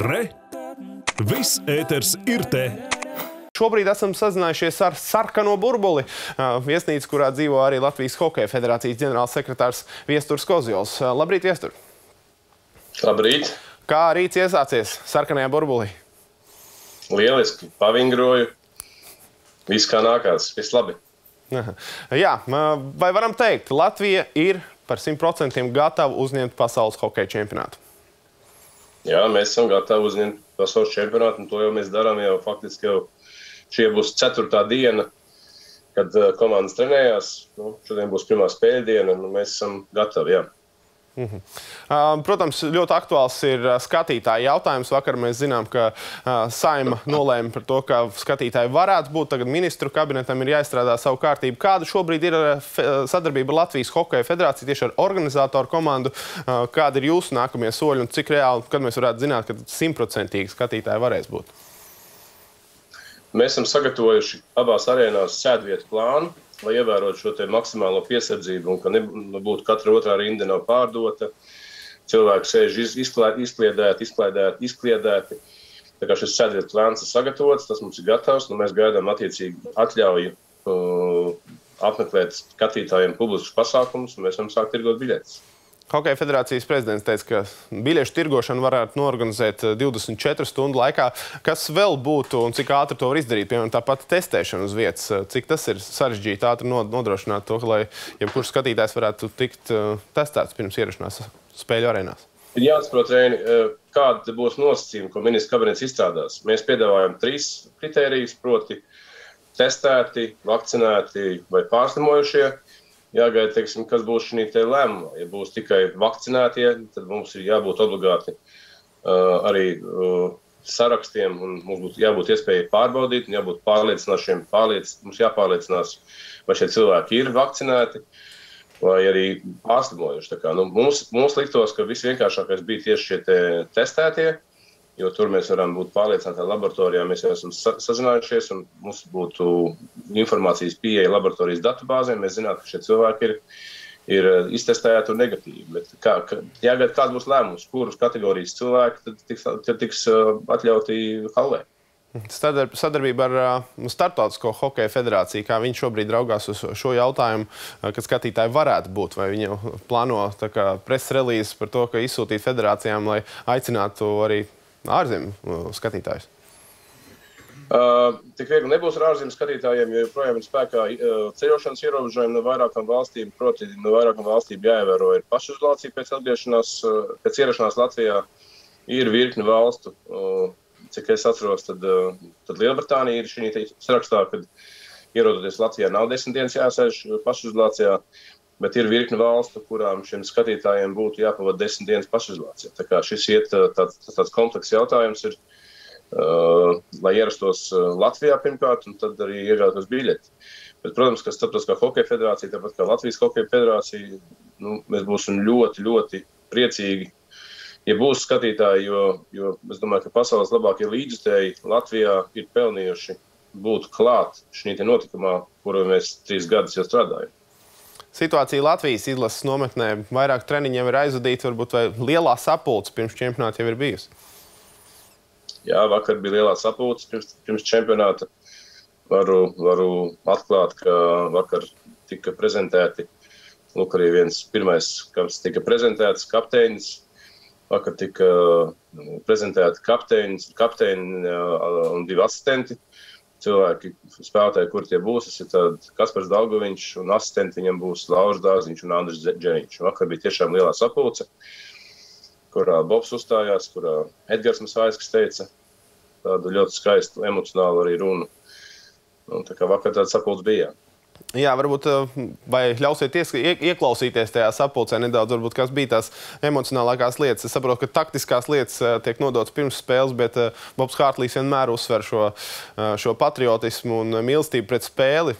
Re! Viss ēters ir te! Šobrīd esam sazinājušies ar sarkano burbuli, viesnīcu, kurā dzīvo arī Latvijas Hokeja federācijas ģenerālsekretārs Viesturs Kozjols. Labrīt, Viestur! Labrīt! Kā rīts iesācies sarkanajā burbulī? Lieliski, pavingroju. Viss kā nākās, viss labi. Jā, vai varam teikt, Latvija ir par 100% gatava uzņemt pasaules hokeja čempionātu? Jā, mēs esam gatavi uzņemt pasaules čempionātu, un to jau mēs darām jau faktiski jau šī būs ceturtā diena, kad komandas trenējās. Nu, šodien būs pirmā spēļu diena, un mēs esam gatavi. Jā. Mhm. Protams, ļoti aktuāls ir skatītāja jautājums. Vakar mēs zinām, ka Saima nolēma par to, ka skatītāji varētu būt. Tagad ministru kabinetam ir jāizstrādā savu kārtību. Kāda šobrīd ir sadarbība ar Latvijas Hokeja federāciju tieši ar organizatoru komandu? Kādi ir jūsu nākamie soļi un cik reāli, kad mēs varētu zināt, ka simtprocentīgi skatītāji varēs būt? Mēs esam sagatavojuši abās arēnās sēdvietu plānu lai ievērotu šo maksimālo piesardzību un ka nebūtu katra otrā rinda nav pārdota. Cilvēki sēž izkliedēti, izkliedēti, izkliedēti. Tā kā šis sēdvietas plāns ir sagatavots, tas mums ir gatavs, nu mēs gaidām attiecīgi atļauju uh, apmeklēt skatītājiem publiskus pasākumus, un mēs varam sākt tirgot biļetes. Hokeja federācijas prezidents teica, ka biļešu tirgošanu varētu norganizēt 24 eh, stundu laikā. Kas vēl būtu un cik ātri to var izdarīt? Piemēram, tāpat testēšana uz vietas. Eh, cik tas ir sarežģīti ātri nodrošināt to, lai jebkurš skatītājs varētu tikt uh, testēts pirms ierašanās spēļu arēnās? Ir jāsaprot, kāda būs nosacījuma, ko ministrs kabinets izstrādās. Mēs piedāvājam trīs kritērijus, proti, testēti, vakcinēti vai pārslimojušie jāgaida, teiksim, kas būs šī lēmuma. Ja būs tikai vakcinētie, tad mums ir jābūt obligāti uh, arī uh, sarakstiem, un mums būtu jābūt iespējai pārbaudīt, un jābūt pārliecinošiem. Pārliec, mums jāpārliecinās, vai šie cilvēki ir vakcinēti. Vai arī pārslimojuši. Nu, mums, mums liktos, ka visvienkāršākais bija tieši šie te testētie, uh, jo tur mēs varam būt pārliecināti, ka laboratorijā mēs jau esam sa sazinājušies un mums būtu informācijas pieeja laboratorijas datubāzēm. Mēs zinātu, ka šie cilvēki ir, ir eh, iztestēti un negatīvi. Bet kā, kā, jāgaida, kāds būs lēmums, kurus kategorijas cilvēki tiks, tiks uh, atļauti halē. Sadarbība ar uh, Startautisko hokeja federāciju, kā viņi šobrīd raugās uz šo jautājumu, uh, kad skatītāji varētu būt, vai viņi plāno preses relīzes par to, ka izsūtīt federācijām, lai aicinātu arī ārzemju skatītājus? Uh, tik viegli nebūs ar ārzemju skatītājiem, jo joprojām ir spēkā uh, ceļošanas ierobežojumi no vairākām valstīm. Proti, no vairākām valstīm jāievēro ir pašizolācija pēc uh, pēc ierašanās Latvijā. Ir virkni valstu, uh, cik es atceros, tad, uh, tad Lielbritānija ir šī sarakstā, kad ierodoties Latvijā nav desmit dienas jāsēž pašizolācijā bet ir virkni valstu, kurām šiem skatītājiem būtu jāpavada desmit dienas pašizolācijā. Tā kā šis iet tāds, tāds komplekss jautājums ir, uh, lai ierastos Latvijā pirmkārt, un tad arī iegādātos biļeti. Bet, protams, ka Starptautiskā hokeja federācija, tāpat kā Latvijas hokeja federācija, nu, mēs būsim ļoti, ļoti priecīgi, ja būs skatītāji, jo, jo es domāju, ka pasaules labākie līdzstēji Latvijā ir pelnījuši būt klāt šī notikumā, kuru mēs trīs gadus jau strādājam. Situācija Latvijas izlases nometnē vairāk treniņiem ir aizvadīta, varbūt vai lielā sapulce pirms čempionāta jau ir bijusi. Jā, vakar bija lielā sapulce pirms, pirms čempionāta. Varu, varu atklāt, ka vakar tika prezentēti, lūk, arī viens pirmais, kas tika prezentēts, kapteinis. Vakar tika nu, prezentēti kapteinis, kapteini un divi asistenti cilvēki, spēlētāji, kur tie būs. Tas ir Kaspars Dalgoviņš un asistenti viņam būs Lauris Dārziņš un Andris Dženiņš. Vakar bija tiešām lielā sapulce, kurā Bobs uzstājās, kurā Edgars Masāiskis teica tādu ļoti skaistu emocionālu arī runu. Un, tā kā vakar tāds sapulce bija. Jā, varbūt eh, vai ļausieties ieklausīties tajā sapulcē nedaudz, varbūt, kas bija tās emocionālākās lietas. Es saprotu, ka taktiskās lietas eh, tiek nodotas pirms spēles, bet eh, Bobs Hārtlīs vienmēr uzsver šo, šo patriotismu un mīlestību pret spēli.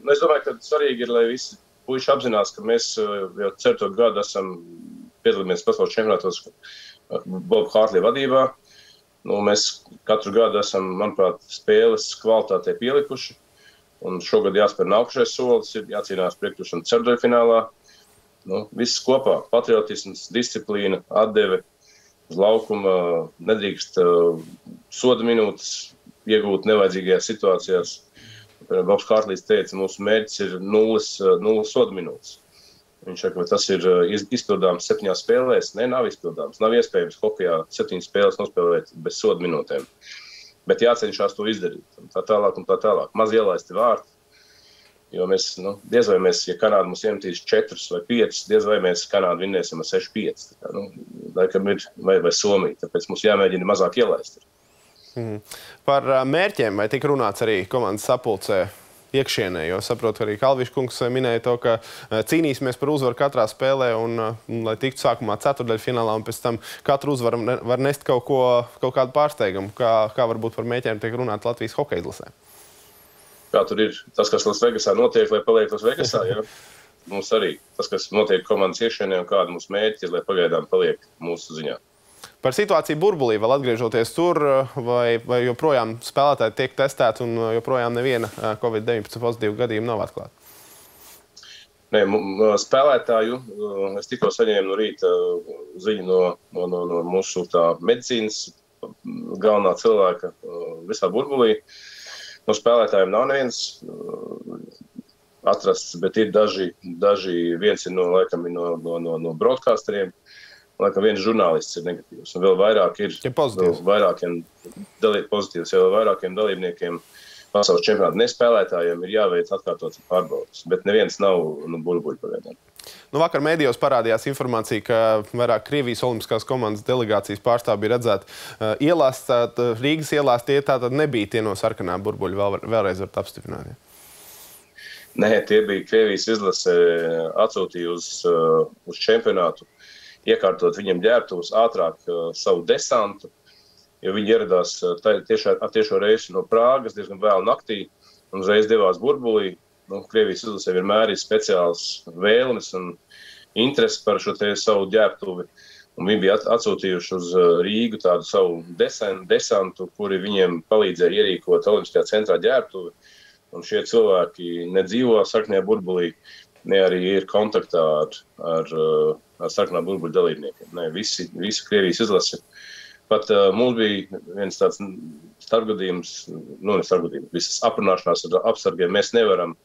Nu, es domāju, ka svarīgi ir, lai visi puiši apzinās, ka mēs jau certo gadu esam piedalījušies pasaules čempionātos Boba Hārtlī vadībā. Nu, mēs katru gadu esam, manuprāt, spēles kvalitātei pielikuši. Un šogad jāspēr nākamais solis, ir jācīnās priekšrošana ceturtajā finālā. Nu, viss kopā - patriotisms, disciplīna, atdeve uz laukuma, nedrīkst uh, soda minūtes iegūt nevajadzīgajās situācijās. Bobs Kārlis teica, mūsu mērķis ir nulles, nulles soda minūtes. Viņš saka, ka tas ir izpildāms septiņās spēlēs. Nē, nav izpildāms. Nav iespējams hokeja septiņas spēles nospēlēt bez soda minūtēm. Bet jācenšas to izdarīt. Tā tālāk, un tā tālāk. Maz ielaisti vārti. Jo mēs nu, diez vai mēs, ja Kanāda mums iemetīs 4 vai 5, diez vai mēs Kanādu vinnēsim ar 6-5. Nu, laikam ir vai, vai Somija. Tāpēc mums jāmēģina mazāk ielaist. Mm. Par mērķiem vai tika runāts arī komandas sapulcē iekšienē. Jo saprotu, arī Kalvišs kungs minēja to, ka cīnīsimies par uzvaru katrā spēlē, un, un lai tiktu sākumā ceturdaļfinālā, un pēc tam katru uzvaru var nest kaut, ko, kaut kādu pārsteigumu. Kā, kā varbūt par mēķiem tiek runāt Latvijas hokeja izlasē? Kā tur ir tas, kas Lasvegasā notiek, lai paliek Lasvegasā? Ja? Mums arī tas, kas notiek komandas iekšienē, un kāda mūsu mērķi ir, lai pagaidām paliek mūsu ziņā. Par situāciju burbulī vēl atgriežoties tur, vai, vai joprojām spēlētāji tiek testēti un joprojām neviena Covid-19 pozitīva gadījuma nav atklāta? Nē, spēlētāju es tikko saņēmu no rīta ziņu no, no, no, no mūsu medicīnas galvenā cilvēka visā burbulī. No spēlētājiem nav neviens atrasts, bet ir daži, daži viens ir no, laikam, no, no, no, no broadcasteriem, laikam viens žurnālists ir negatīvs. Un vēl vairāk ir ja pozitīvs. Vairākiem, dalī, pozitīvs, jau vairākiem dalībniekiem pasaules čempionāta nespēlētājiem ir jāveic atkārtotas pārbaudas, bet neviens nav nu, burbuļu pagaidām. Nu, vakar mēdījos parādījās informācija, ka vairāk Krievijas Olimpiskās komandas delegācijas pārstāvji bija redzēti uh, ielās, tā, Rīgas ielās. Tie tātad nebija tie no sarkanā burbuļa. Vēl, vēlreiz varat apstiprināt. Ja? Nē, tie bija Krievijas izlase atsūtīja uz, uh, uz čempionātu. Uh, iekārtot viņiem ģērbtuves ātrāk uh, savu desantu, jo viņi ieradās uh, tiešā, tiešo reisu no Prāgas diezgan vēlu naktī un uzreiz devās burbulī. Nu, Krievijas izlasē vienmēr ir speciāls vēlmes un interesi par šo savu ģērbtuvi. Un viņi bija atsūtījuši uz uh, Rīgu tādu savu desen, desantu, kuri viņiem palīdzēja ierīkot Olimpiskajā centrā ģērbtuvi. Un šie cilvēki nedzīvo sarkanajā burbulī, ne arī ir kontaktā ar, ar, ar sarkanā burbuļu dalībniekiem. Nē, visi, visi Krievijas izlase. Pat uh, mums bija viens tāds starpgadījums, nu, ne starpgadījums, visas aprunāšanās ar apsargiem. Mēs nevaram,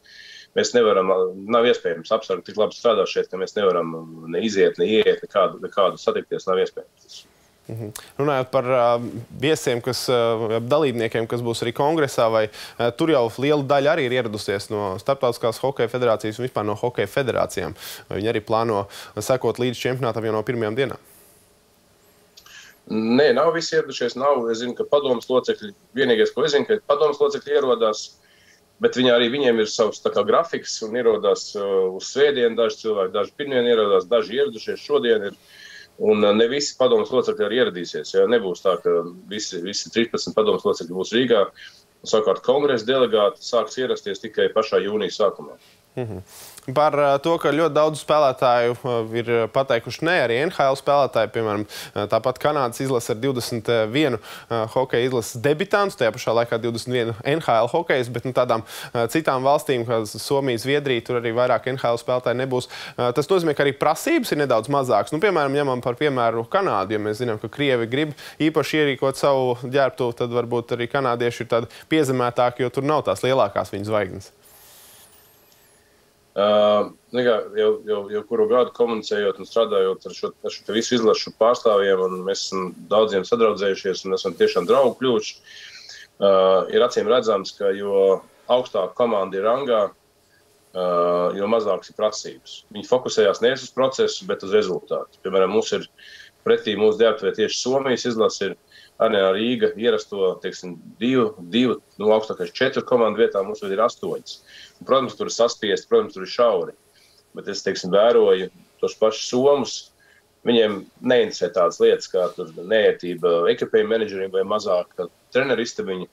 mēs nevaram, nav iespējams apsargi tik labi strādā šeit, ka mēs nevaram ne iziet, ne ieiet, nekādu, nekādu satikties, nav iespējams. Mhm. Runājot par uh, viesiem, kas, uh, dalībniekiem, kas būs arī kongresā, vai uh, tur jau liela daļa arī ir ieradusies no Startautiskās hokeja federācijas un vispār no hokeja federācijām. Vai viņi arī plāno sekot līdz čempionātam jau no pirmajām dienām? Nē, nav visi ieradušies. Nav. Es zinu, ka padomus locekļi, vienīgais, ko es zinu, ka padomus locekļi ierodās, bet viņi arī viņiem ir savs kā, grafiks un ierodās uh, uz svētdienu. Daži cilvēki, daži pirmdien ierodās, daži ieradušies šodien. Ir, Un uh, ne visi padomus locekļi arī ieradīsies. Ja? Nebūs tā, ka visi, visi 13 padomus locekļi būs Rīgā. Savukārt kongresa delegāti sāks ierasties tikai pašā jūnija sākumā. Mm -hmm. Par uh, to, ka ļoti daudz spēlētāju uh, ir pateikuši nē, arī NHL spēlētāji, piemēram, tāpat Kanādas izlase ar 21 hokeja izlases debitantu, tajā pašā laikā 21 NHL hokejas, bet nu, tādām citām valstīm, kā Somija, Zviedrija, tur arī vairāk NHL spēlētāji nebūs. Tas nozīmē, ka arī prasības ir nedaudz mazākas. Nu, piemēram, ņemam par piemēru Kanādu, ja mēs zinām, ka Krievi grib īpaši ierīkot savu ģērbtuvi, tad varbūt arī kanādieši ir tādi piezemētāki, jo tur nav tās lielākās viņu zvaigznes. Uh, jau, jau, jau kuru gadu komunicējot un strādājot ar šo, ar šo visu izlašu pārstāvjiem, un mēs esam daudziem sadraudzējušies un esam tiešām draugi kļuvuši. Uh, ir acīm redzams, ka jo augstāka komanda ir rangā, uh, jo mazākas ir prasības. Viņi fokusējās nevis uz procesu, bet uz rezultātu. Piemēram, mums ir pretī mūsu dēļ tieši Somijas izlase. Ir, arī Rīga ierasto teiksim, divu, divu nu, augstākais četru komandu vietā, mums ir astoņas. Un, protams, tur ir saspiesti, protams, tur ir šauri. Bet es teiksim, vēroju tos pašus somus. Viņiem neinteresē tādas lietas kā neērtība ekipējuma menedžeriem vai mazāk treneru istabiņa.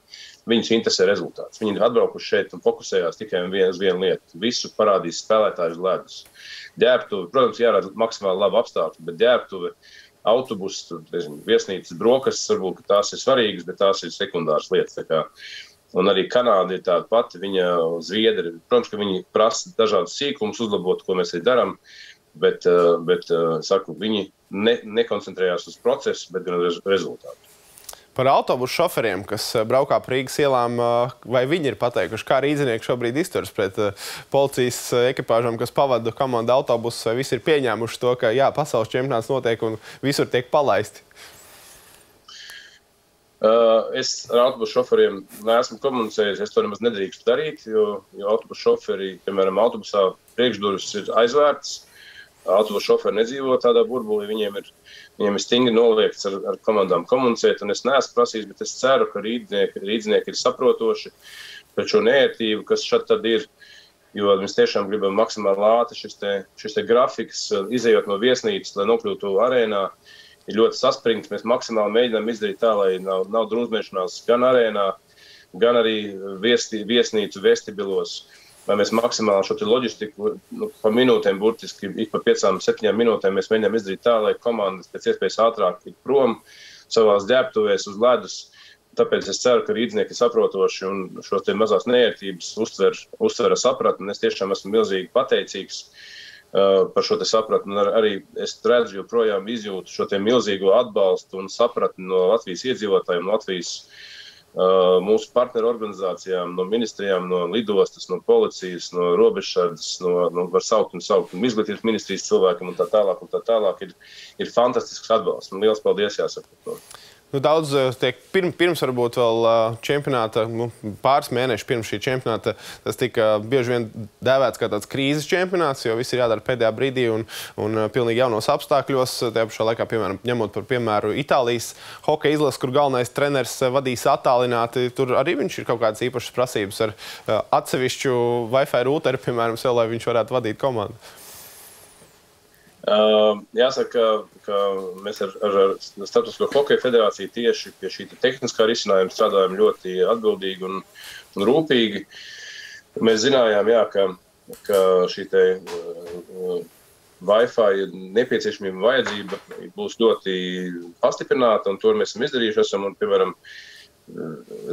Viņus interesē rezultāts. Viņi ir atbraukuši šeit un fokusējās tikai vien, uz vienu lietu. Visu parādīs spēlētāju uz ledus. Ģērbtuve, protams, jārada maksimāli labi apstākļi, bet ģērbtuve autobusu, nezinu, viesnīcas, brokastis, varbūt tās ir svarīgas, bet tās ir sekundāras lietas. Un arī Kanāda ir tāda pati. Viņa zviedri, protams, ka viņi prasa dažādus sīkumus, uzlabot, ko mēs arī darām. Bet, bet saku, viņi ne, nekoncentrējās uz procesu, bet gan uz rezultātu. Par autobusu šoferiem, kas braukā pa Rīgas ielām, vai viņi ir pateikuši, kā rīznieki šobrīd izturas pret policijas ekipāžām, kas pavada komandu autobusus, vai visi ir pieņēmuši to, ka jā, pasaules čempionāts notiek un visur tiek palaisti? Uh, es ar autobusu šoferiem neesmu komunicējis. Es to nemaz nedrīkstu darīt, jo, jo autobusu šoferi, piemēram, autobusā priekšdurvis ir aizvērts. Autobusu šoferi nedzīvo tādā burbulī. Viņiem ir, viņiem ir stingri noliegts ar, ar komandām komunicēt. Es neesmu prasījis, bet es ceru, ka rīdznieki, rīdznieki ir saprotoši par šo nērtību, kas šeit tad ir. Jo mēs tiešām gribam maksimāli ātri šis, te, šis te grafiks, izējot no viesnīcas, lai nokļūtu arēnā. Uh, ir ļoti saspringts. Mēs maksimāli mēģinām izdarīt tā, lai nav, nav drūzmēšanās gan arēnā, gan arī viesti, viesnīcu vestibilos. Lai mēs maksimāli šo loģistiku nu, pa minūtēm, burtiski ik pa piecām, septiņām minūtēm, mēs mēģinām izdarīt tā, lai komandas pēc iespējas ātrāk tik prom savās ģērbtuvēs uz ledus. Tāpēc es ceru, ka rīznieki ir saprotoši un šos mazās neērtības uztver, uztver sapratni. Es tiešām esmu milzīgi pateicīgs Uh, par šo sapratni. Ar, arī es redzu, joprojām izjūtu šo milzīgo atbalstu un sapratni no Latvijas iedzīvotājiem, no Latvijas uh, mūsu partneru organizācijām, no ministrijām, no lidostas, no policijas, no robežsardas, no, no var saukt un saukt, un izglītības ministrijas cilvēkiem un tā tālāk. Un tā tālāk ir, ir fantastisks atbalsts. Un liels paldies jāsaka par to. Nu, daudz eh, tiek pirms, pirms varbūt vēl eh, čempionāta, nu, pāris mēnešus pirms šī čempionāta, tas tika bieži vien dēvēts kā tāds krīzes čempionāts, jo viss ir jādara pēdējā brīdī un, un eh, pilnīgi jaunos apstākļos. Tajā pašā laikā, piemēram, ņemot par piemēru Itālijas hokeja izlasi, kur galvenais treneris vadīs attālināti, tur arī viņš ir kaut kādas īpašas prasības ar atsevišķu Wi-Fi rūteri, piemēram, sev, lai viņš varētu vadīt komandu. Uh, jāsaka, ka mēs ar, ar, ar Startautisko hokeja federāciju tieši pie šī te tehniskā risinājuma strādājam ļoti atbildīgi un, un rūpīgi. Mēs zinājām, jā, ka, ka šī te, uh, Wi-Fi nepieciešamība un vajadzība būs ļoti pastiprināta, un to mēs esam izdarījuši. Esam, un, piemēram,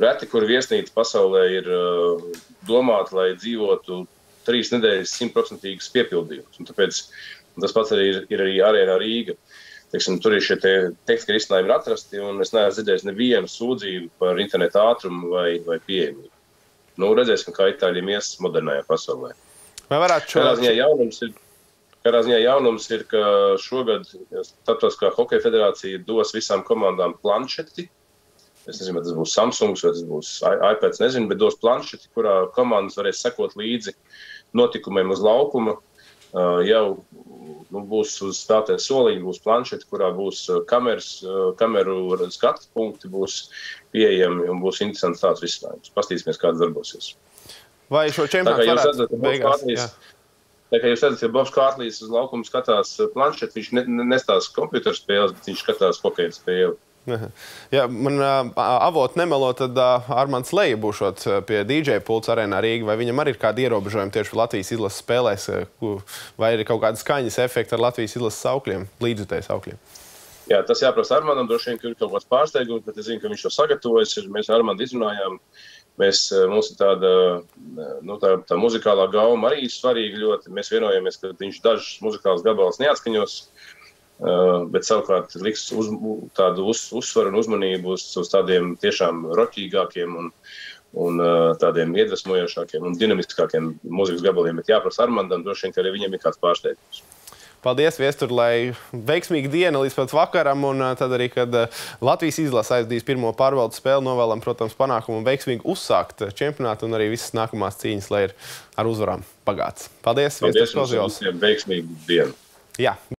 reti, kur viesnīca pasaulē ir uh, domāta, lai dzīvotu trīs nedēļas simtprocentīgas piepildījumus. Tāpēc Tas pats arī ir, ir arī arēnā Rīga. Teiksim, tur ir šie te tehniski risinājumi atrasti, un es neesmu dzirdējis nevienu sūdzību par internetu ātrumu vai, vai pieejamību. Nu, redzēsim, kā itāļiem ies modernajā pasaulē. Vai varētu šo... Ir, kādā ziņā jaunums ir ka šogad Startautiskā hokeja federācija dos visām komandām planšeti. Es nezinu, vai tas būs Samsung vai tas būs iPad, nezinu, bet dos planšeti, kurā komandas varēs sekot līdzi notikumiem uz laukuma. Jau nu, būs uz spēlētāja soliņa, būs planšeta, kurā būs uh, kameras, uh, kameru skatu punkti, būs pieejami un būs interesants tāds risinājums. Pastīsimies, kāds darbosies. Vai šo čempionātu jūs redzat? Beigās, Tā kā jūs redzat, ja Bobs Kārlīs uz laukuma skatās uh, planšetu, viņš ne, nestāsta kompjutora spēles, bet viņš skatās hokeja spēli. Ja man uh, avots nemelo, tad uh, Armāns Leja būšot pie DJ pults arēnā Rīgā. Vai viņam arī ir kādi ierobežojumi tieši Latvijas izlases spēlēs, vai ir kaut kāda skaņas efekta ar Latvijas izlases augļiem, līdzutējas augļiem? Jā, tas jāprasa Armānam. Droši vien, ka ir kaut kāds pārsteigums, bet es zinu, ka viņš to sagatavojas. Mēs ar Armānu izrunājām. Mēs, mums ir tāda, nu, tā, tā muzikālā gauma arī svarīga ļoti. Mēs vienojamies, ka viņš dažus muzikālus gabalus neatskaņos. Uh, bet savukārt liks uz, tādu uz, uzsvaru un uzmanību uz, uz tādiem tiešām roķīgākiem un, un uh, tādiem iedvesmojošākiem un dinamiskākiem mūzikas gabaliem. Bet jāprasa Armandam, droši vien, ka arī viņam ir kāds pārsteigums. Paldies, Viestur, lai veiksmīga diena līdz pat vakaram. Un uh, tad arī, kad Latvijas izlase aizdīs pirmo pārbaudas spēli, novēlam, protams, panākumu un veiksmīgi uzsākt čempionātu un arī visas nākamās cīņas, lai ir ar uzvarām pagāts. Paldies, Paldies Viestur Kozjovs. Veiksmīgu dienu. Jā.